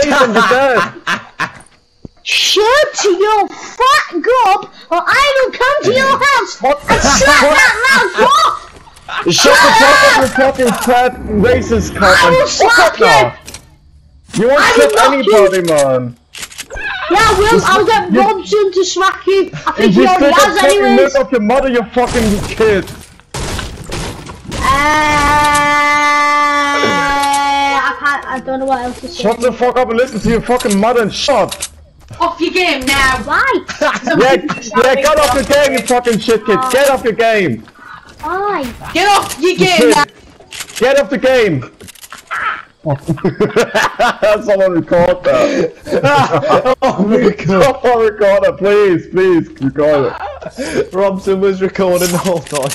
the desk. Shut your fat gob, or I will come to your house and slap that mouth off! Shut the fuck up, you fucking fat racist cunt. I will and slap off. You won't slap knock you. anybody, man. Yeah, I will. I'll get Robson to smack you. I think he you already has anyways. look up your mother, you fucking kid. Uh, I don't know what else to say. Shut the fuck up and listen to your fucking mother and shut. Off your game now. Why? Yeah, yeah, get off your game, you fucking shit kid. Oh. Get off your game. Why? Get off your game now. Get off the game. Someone record that. Oh my god. Someone record that, please, please, record it. Robson was recording the whole time.